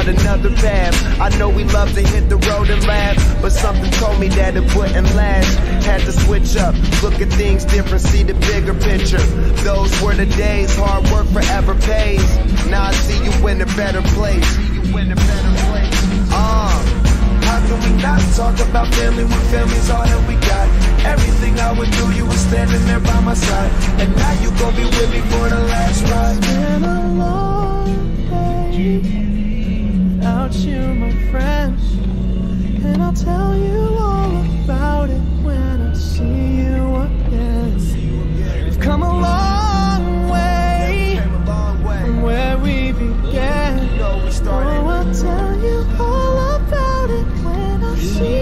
about another path. I know we love to hit the road and laugh, but something told me that it wouldn't last. Had to switch up, look at things different, see the bigger picture. Those were the days, hard work forever pays. Now I see you in a better place. See you in a better place. Uh. How can we not talk about family when family's all that we got? Everything I would do, you were standing there by my side. See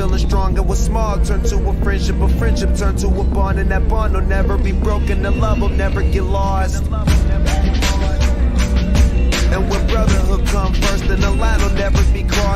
feeling strong and what's small turn to a friendship, a friendship turn to a bond and that bond will never be broken, the love will never get lost. And when brotherhood come first, then the line will never be crossed.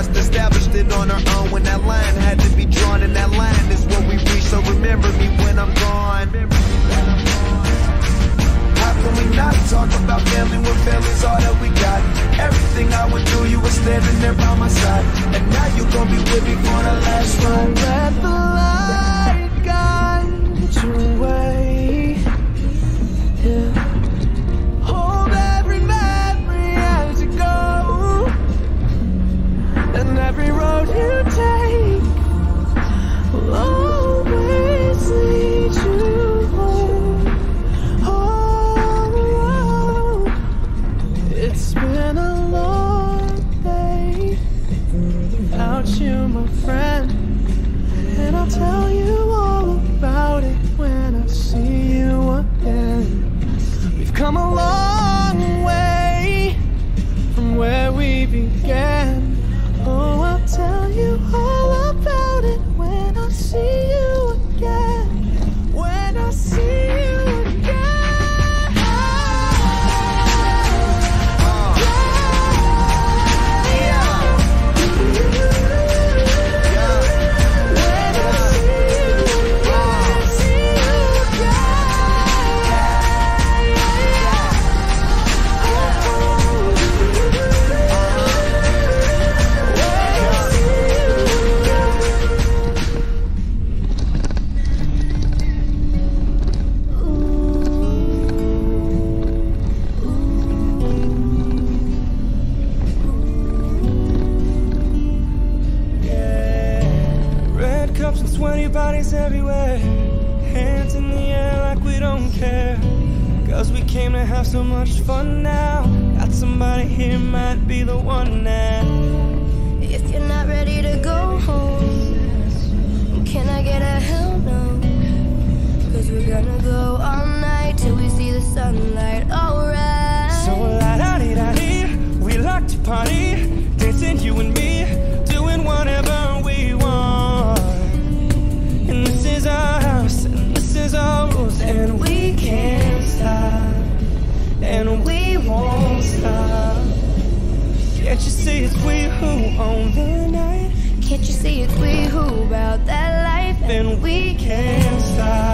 20 bodies everywhere, hands in the air like we don't care. Cause we came to have so much fun now. Got somebody here might be the one now. See it's we who own the night, Can't you see it's we who about that life? and we can't stop,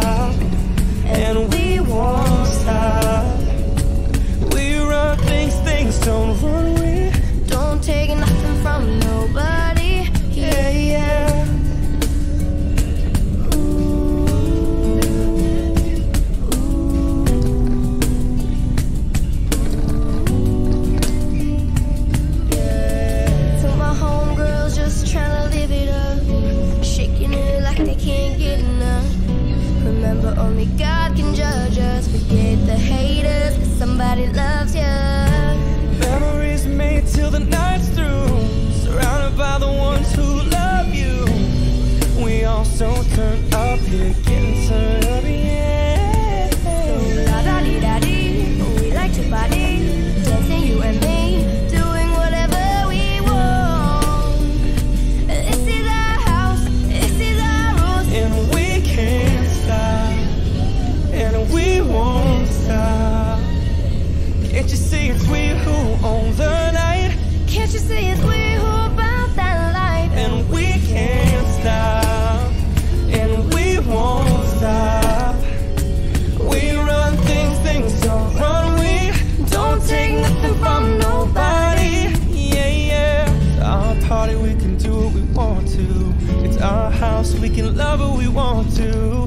to. It's our house, we can love who we want to.